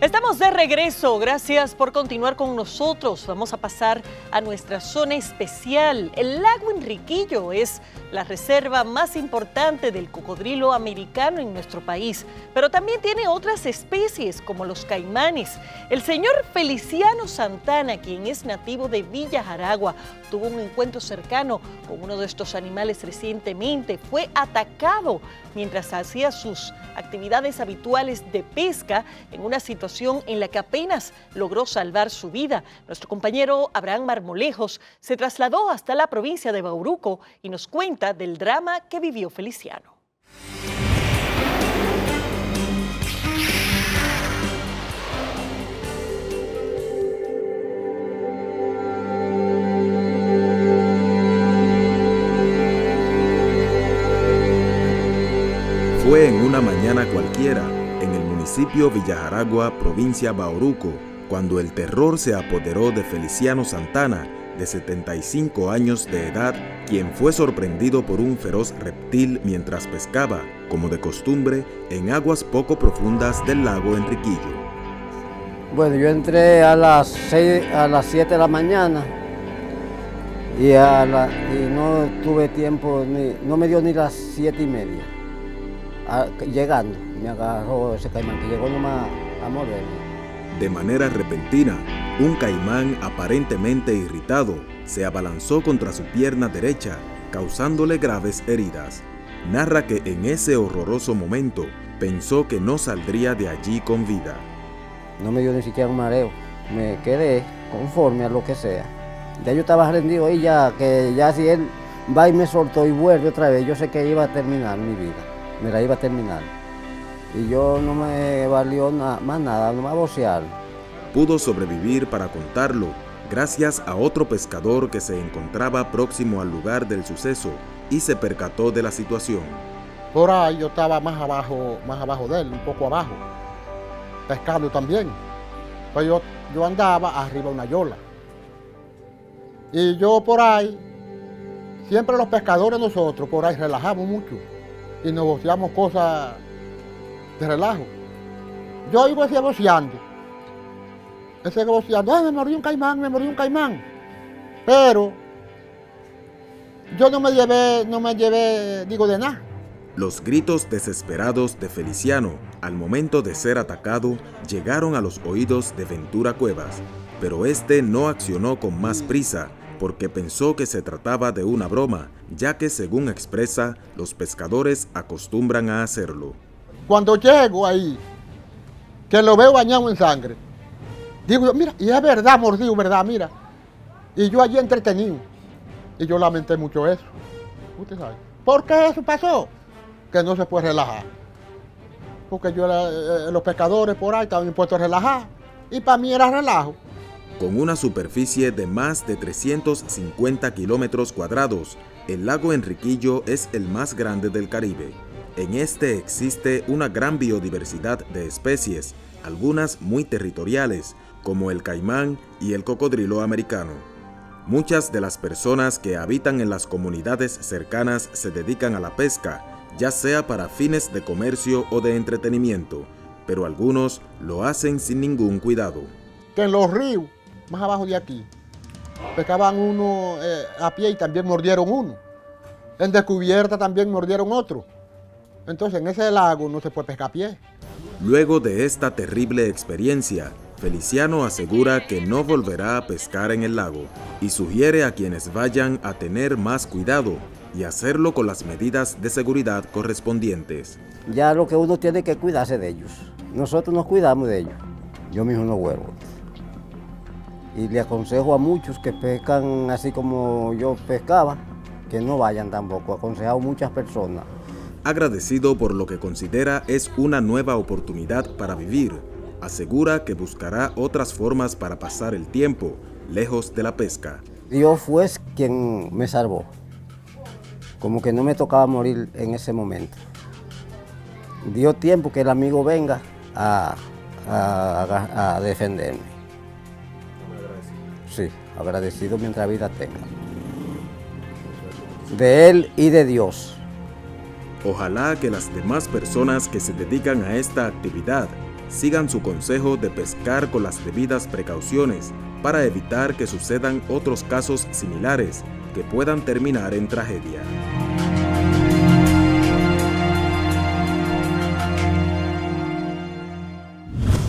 Estamos de regreso, gracias por continuar con nosotros. Vamos a pasar a nuestra zona especial. El lago Enriquillo es la reserva más importante del cocodrilo americano en nuestro país, pero también tiene otras especies como los caimanes. El señor Feliciano Santana, quien es nativo de Villa Jaragua, tuvo un encuentro cercano con uno de estos animales recientemente. Fue atacado mientras hacía sus actividades habituales de pesca en una situación en la que apenas logró salvar su vida. Nuestro compañero Abraham Marmolejos se trasladó hasta la provincia de Bauruco y nos cuenta del drama que vivió Feliciano. Fue en una mañana cualquiera, municipio Villajaragua, provincia Bauruco, cuando el terror se apoderó de Feliciano Santana, de 75 años de edad, quien fue sorprendido por un feroz reptil mientras pescaba, como de costumbre, en aguas poco profundas del lago Enriquillo. Bueno, yo entré a las, 6, a las 7 de la mañana y, a no tuve tiempo, ni, no me dio ni las 7 y media llegando, me agarró ese caimán que llegó nomás a morderme. De manera repentina, un caimán aparentemente irritado se abalanzó contra su pierna derecha, causándole graves heridas. Narra que en ese horroroso momento pensó que no saldría de allí con vida. No me dio ni siquiera un mareo, me quedé conforme a lo que sea. Ya yo estaba rendido ahí ya, que ya si él va y me soltó y vuelve otra vez, yo sé que iba a terminar mi vida me la iba a terminar. Y yo no me valió más nada, no me bocear. Pudo sobrevivir para contarlo gracias a otro pescador que se encontraba próximo al lugar del suceso y se percató de la situación. Por ahí yo estaba más abajo, más abajo de él, un poco abajo, pescando también. Pues yo, yo andaba arriba de una yola. Y yo por ahí, siempre los pescadores nosotros por ahí relajamos mucho y nos boceamos cosas de relajo. Yo iba así boceando. Ese boceando, ay, me morí un caimán, me morí un caimán. Pero yo no me llevé, no me llevé, digo, de nada. Los gritos desesperados de Feliciano al momento de ser atacado llegaron a los oídos de Ventura Cuevas, pero este no accionó con más prisa porque pensó que se trataba de una broma, ya que según expresa, los pescadores acostumbran a hacerlo. Cuando llego ahí, que lo veo bañado en sangre, digo mira, y es verdad, mordido, verdad, mira. Y yo allí entretenido. Y yo lamenté mucho eso. ¿Por qué eso pasó? Que no se puede relajar. Porque yo, eh, los pescadores por ahí estaban impuestos a relajar. Y para mí era relajo. Con una superficie de más de 350 kilómetros cuadrados, el lago Enriquillo es el más grande del Caribe. En este existe una gran biodiversidad de especies, algunas muy territoriales, como el caimán y el cocodrilo americano. Muchas de las personas que habitan en las comunidades cercanas se dedican a la pesca, ya sea para fines de comercio o de entretenimiento, pero algunos lo hacen sin ningún cuidado. Que en los ríos más abajo de aquí. Pescaban uno eh, a pie y también mordieron uno. En descubierta también mordieron otro. Entonces en ese lago no se puede pescar a pie. Luego de esta terrible experiencia, Feliciano asegura que no volverá a pescar en el lago y sugiere a quienes vayan a tener más cuidado y hacerlo con las medidas de seguridad correspondientes. Ya lo que uno tiene que cuidarse de ellos. Nosotros nos cuidamos de ellos. Yo mismo no vuelvo y le aconsejo a muchos que pescan así como yo pescaba, que no vayan tampoco, aconsejado a muchas personas. Agradecido por lo que considera es una nueva oportunidad para vivir, asegura que buscará otras formas para pasar el tiempo lejos de la pesca. Dios fue quien me salvó, como que no me tocaba morir en ese momento. Dio tiempo que el amigo venga a, a defenderme. Agradecido mientras vida tenga. De Él y de Dios. Ojalá que las demás personas que se dedican a esta actividad sigan su consejo de pescar con las debidas precauciones para evitar que sucedan otros casos similares que puedan terminar en tragedia.